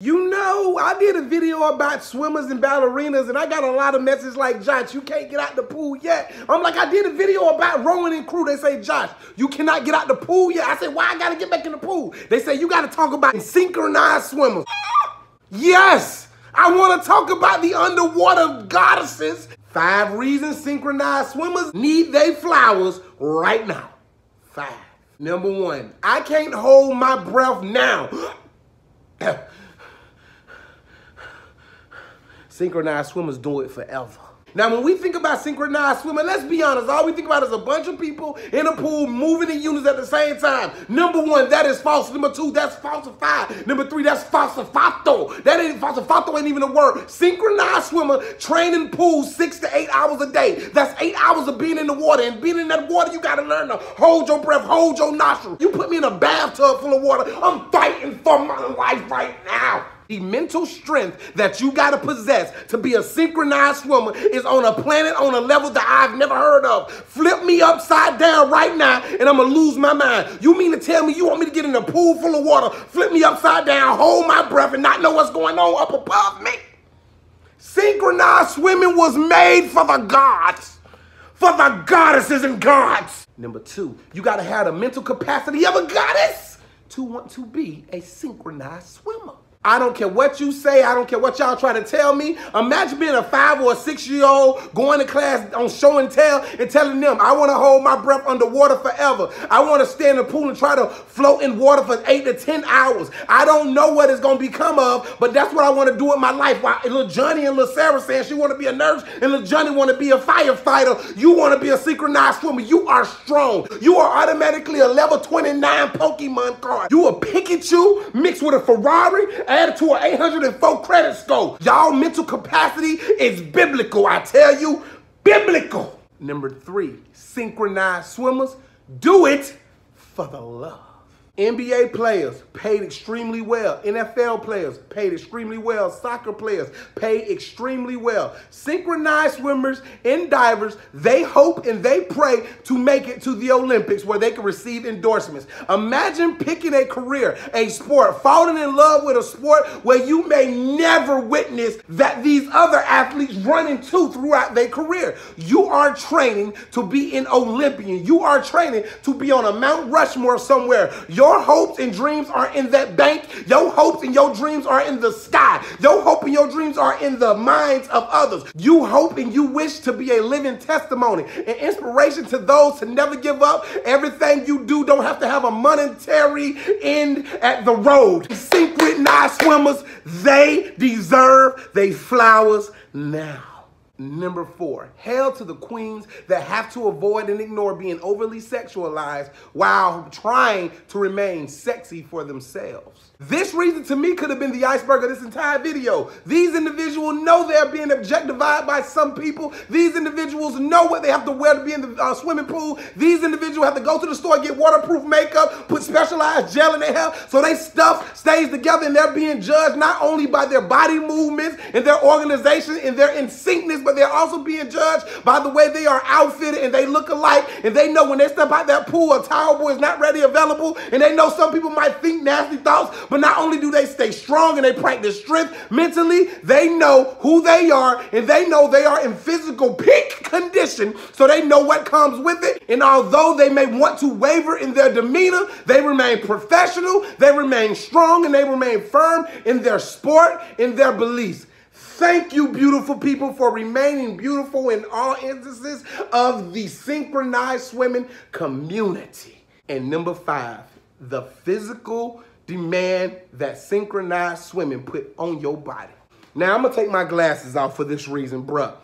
You know, I did a video about swimmers and ballerinas, and I got a lot of messages like, Josh, you can't get out the pool yet. I'm like, I did a video about rowing and crew. They say, Josh, you cannot get out the pool yet. I said, why I gotta get back in the pool? They say, you gotta talk about synchronized swimmers. yes, I wanna talk about the underwater goddesses. Five reasons synchronized swimmers need their flowers right now. Five. Number one, I can't hold my breath now. Synchronized swimmers do it forever. Now, when we think about synchronized swimming, let's be honest, all we think about is a bunch of people in a pool moving in units at the same time. Number one, that is false. Number two, that's falsified. Number three, that's falsifato. That ain't falsifato ain't even a word. Synchronized swimmer training pools six to eight hours a day. That's eight hours of being in the water. And being in that water, you gotta learn to hold your breath, hold your nostril. You put me in a bathtub full of water, I'm fighting for my life right now. The mental strength that you got to possess to be a synchronized swimmer is on a planet on a level that I've never heard of. Flip me upside down right now and I'm going to lose my mind. You mean to tell me you want me to get in a pool full of water, flip me upside down, hold my breath, and not know what's going on up above me? Synchronized swimming was made for the gods, for the goddesses and gods. Number two, you got to have the mental capacity of a goddess to want to be a synchronized swimmer. I don't care what you say. I don't care what y'all try to tell me. Imagine being a five or a six year old going to class on show and tell and telling them, I want to hold my breath underwater forever. I want to stand in the pool and try to float in water for eight to 10 hours. I don't know what it's going to become of, but that's what I want to do with my life. While little Johnny and little Sarah saying she want to be a nurse and little Johnny want to be a firefighter. You want to be a synchronized swimmer. You are strong. You are automatically a level 29 Pokemon card. You a Pikachu mixed with a Ferrari added to an 804 credit score. Y'all mental capacity is biblical, I tell you, biblical. Number three, synchronized swimmers do it for the love. NBA players paid extremely well. NFL players paid extremely well. Soccer players paid extremely well. Synchronized swimmers and divers, they hope and they pray to make it to the Olympics where they can receive endorsements. Imagine picking a career, a sport, falling in love with a sport where you may never witness that these other athletes run into throughout their career. You are training to be an Olympian. You are training to be on a Mount Rushmore somewhere. Your your hopes and dreams are in that bank. Your hopes and your dreams are in the sky. Your hope and your dreams are in the minds of others. You hope and you wish to be a living testimony and inspiration to those to never give up. Everything you do don't have to have a monetary end at the road. Synchronized swimmers, they deserve their flowers now. Number four, hail to the queens that have to avoid and ignore being overly sexualized while trying to remain sexy for themselves. This reason to me could have been the iceberg of this entire video. These individuals know they're being objectified by some people. These individuals know what they have to wear to be in the uh, swimming pool. These individuals have to go to the store, get waterproof makeup, put specialized gel in their hair so they stuff stays together and they're being judged not only by their body movements and their organization and their in syncness, but they're also being judged by the way they are outfitted and they look alike and they know when they step out that pool, a towel boy is not ready available and they know some people might think nasty thoughts, but not only do they stay strong and they practice strength mentally, they know who they are and they know they are in physical peak condition, so they know what comes with it. And although they may want to waver in their demeanor, they remain professional, they remain strong, and they remain firm in their sport, in their beliefs. Thank you, beautiful people, for remaining beautiful in all instances of the synchronized swimming community. And number five, the physical demand that synchronized swimming put on your body. Now, I'm gonna take my glasses off for this reason, bruh.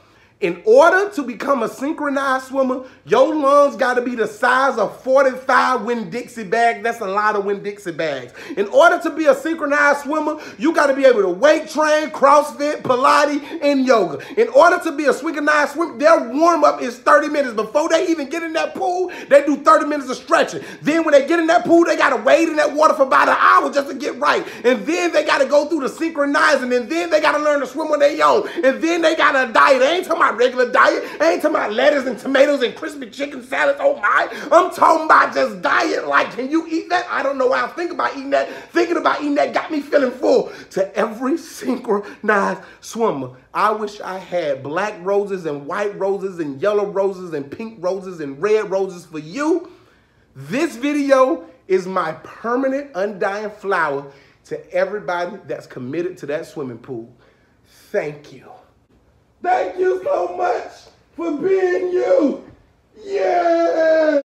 In order to become a synchronized swimmer, your lungs got to be the size of 45 Winn-Dixie bags. That's a lot of Winn-Dixie bags. In order to be a synchronized swimmer, you got to be able to weight train, CrossFit, Pilates, and yoga. In order to be a synchronized swimmer, their warm-up is 30 minutes. Before they even get in that pool, they do 30 minutes of stretching. Then when they get in that pool, they got to wade in that water for about an hour just to get right. And then they got to go through the synchronizing, and then they got to learn to swim on their own. And then they got to diet. They ain't talking about regular diet. I ain't talking about lettuce and tomatoes and crispy chicken salads. Oh my. I'm talking about just diet. Like, can you eat that? I don't know why I think about eating that. Thinking about eating that got me feeling full. To every synchronized swimmer, I wish I had black roses and white roses and yellow roses and pink roses and red roses for you. This video is my permanent undying flower to everybody that's committed to that swimming pool. Thank you. Thank you so much for being you. Yeah.